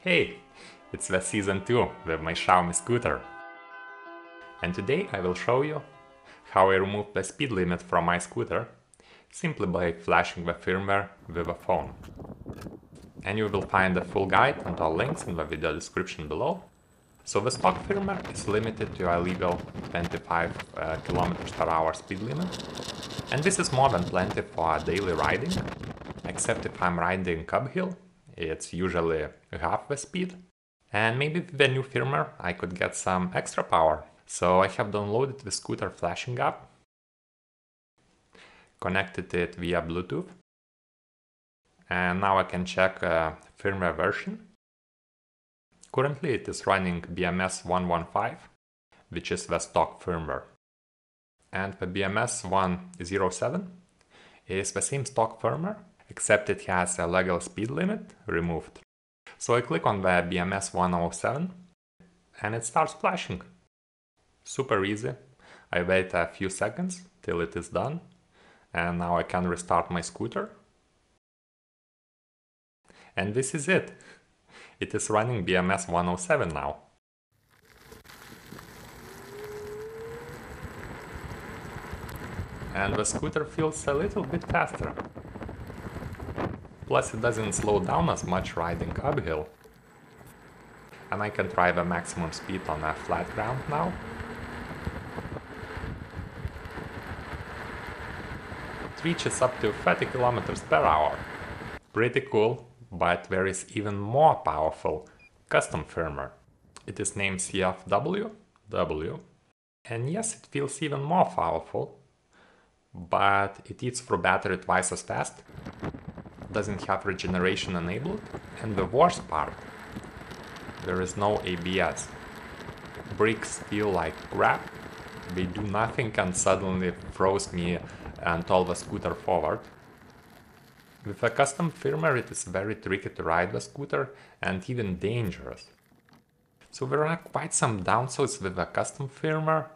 Hey, it's the season 2 with my Xiaomi scooter. And today I will show you how I remove the speed limit from my scooter simply by flashing the firmware with a phone. And you will find the full guide and all links in the video description below. So the stock firmware is limited to a legal 25 uh, km per hour speed limit. And this is more than plenty for daily riding, except if I'm riding uphill it's usually half the speed. And maybe with the new firmware I could get some extra power. So I have downloaded the scooter flashing app, connected it via Bluetooth, and now I can check uh, firmware version. Currently it is running BMS 115, which is the stock firmware. And the BMS 107 is the same stock firmware, except it has a legal speed limit removed. So I click on the BMS 107 and it starts flashing. Super easy. I wait a few seconds till it is done and now I can restart my scooter. And this is it. It is running BMS 107 now. And the scooter feels a little bit faster. Plus it doesn't slow down as much riding uphill. And I can drive a maximum speed on a flat ground now. It reaches up to 30 km per hour. Pretty cool, but there is even more powerful custom firmware. It is named CFW, W, and yes, it feels even more powerful, but it eats through battery twice as fast doesn't have regeneration enabled. And the worst part, there is no ABS. Brakes feel like crap, they do nothing and suddenly throws me and all the scooter forward. With a custom firmware it is very tricky to ride the scooter and even dangerous. So there are quite some downsides with the custom firmware,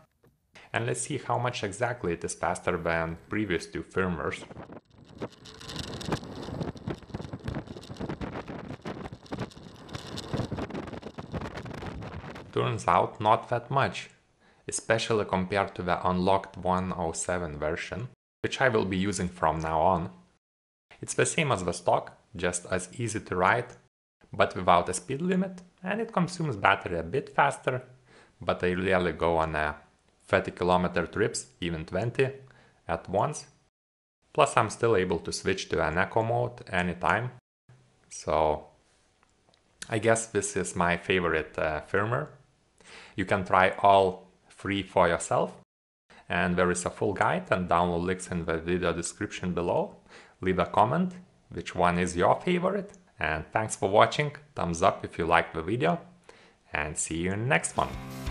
and let's see how much exactly it is faster than previous two firmwares. Turns out not that much, especially compared to the unlocked 107 version, which I will be using from now on. It's the same as the stock, just as easy to ride, but without a speed limit, and it consumes battery a bit faster, but I rarely go on a 30 km trips, even 20, at once. Plus I'm still able to switch to an eco mode anytime, so I guess this is my favorite uh, firmware you can try all free for yourself. And there is a full guide and download links in the video description below. Leave a comment which one is your favorite. And thanks for watching, thumbs up if you liked the video, and see you in the next one.